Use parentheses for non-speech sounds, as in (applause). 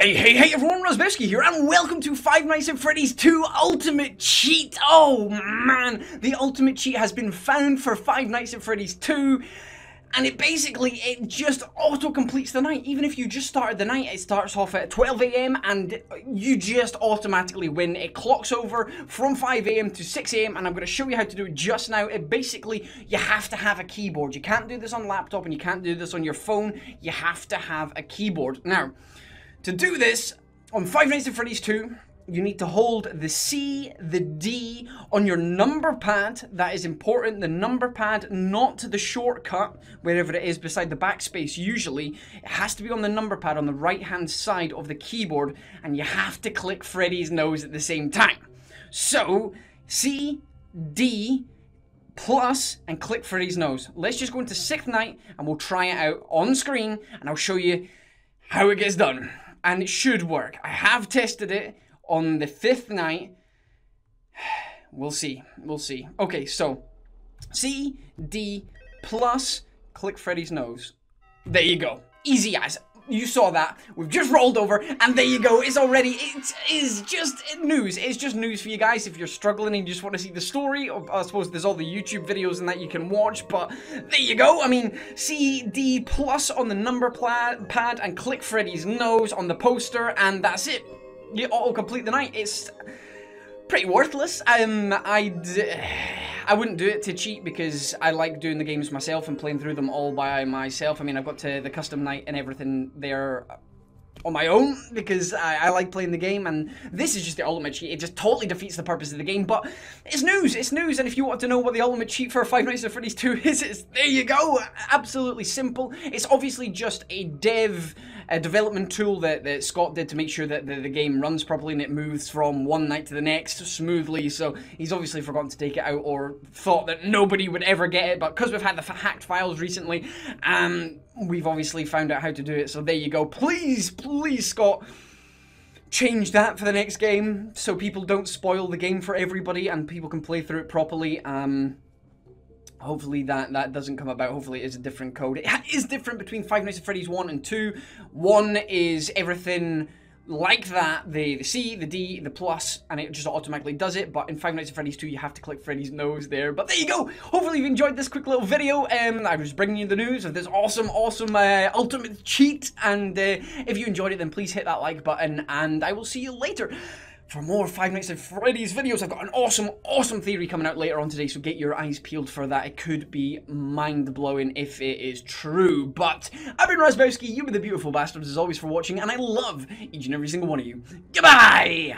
Hey, hey, hey everyone, Razzbowski here, and welcome to Five Nights at Freddy's 2 Ultimate Cheat! Oh man, the Ultimate Cheat has been found for Five Nights at Freddy's 2, and it basically, it just auto-completes the night. Even if you just started the night, it starts off at 12am, and you just automatically win. It clocks over from 5am to 6am, and I'm going to show you how to do it just now. It basically, you have to have a keyboard. You can't do this on laptop, and you can't do this on your phone. You have to have a keyboard. Now, to do this, on Five Nights at Freddy's 2, you need to hold the C, the D on your number pad. That is important. The number pad, not the shortcut, wherever it is beside the backspace usually. It has to be on the number pad on the right hand side of the keyboard, and you have to click Freddy's nose at the same time. So, C, D, plus and click Freddy's nose. Let's just go into Sixth Night and we'll try it out on screen and I'll show you how it gets done and it should work. I have tested it on the fifth night. (sighs) We'll see. We'll see. Okay, so C, D, plus, click Freddy's nose. There you go. Easy as. You saw that. We've just rolled over, and there you go. It's already, it is just news. It's just news for you guys if you're struggling and you just want to see the story. I suppose there's all the YouTube videos and that you can watch, but there you go. I mean, CD plus on the number pad and click Freddy's nose on the poster, and that's it. You auto-complete the night. It's pretty worthless. Um, I'd... I wouldn't do it to cheat because I like doing the games myself and playing through them all by myself. I mean, I've got to the custom night and everything there on my own because I, I, like playing the game and this is just the ultimate cheat. It just totally defeats the purpose of the game, but it's news, it's news, and if you want to know what the ultimate cheat for (laughs) Five Nights at Freddy's 2 is, it's, there you go, absolutely simple. It's obviously just a dev a development tool that, that Scott did to make sure that the, the game runs properly and it moves from one night to the next smoothly. So he's obviously forgotten to take it out or thought that nobody would ever get it. But because we've had the hacked files recently, um, we've obviously found out how to do it. So there you go. Please, please, Scott change that for the next game so people don't spoil the game for everybody and people can play through it properly. Um, Hopefully that, that doesn't come about. Hopefully it is a different code. It is different between Five Nights at Freddy's 1 and 2. 1 is everything like that, the, the C, the D, the plus, and it just automatically does it. But in Five Nights at Freddy's 2, you have to click Freddy's nose there. But there you go. Hopefully you've enjoyed this quick little video. Um, I was bringing you the news of this awesome, awesome uh, ultimate cheat. And uh, if you enjoyed it, then please hit that like button. And I will see you later for more Five Nights at Freddy's videos. I've got an awesome, awesome theory coming out later on today, so get your eyes peeled for that. It could be mind-blowing if it is true. But I've been Razzbowski, you've been the beautiful bastards as always for watching, and I love each and every single one of you. Goodbye!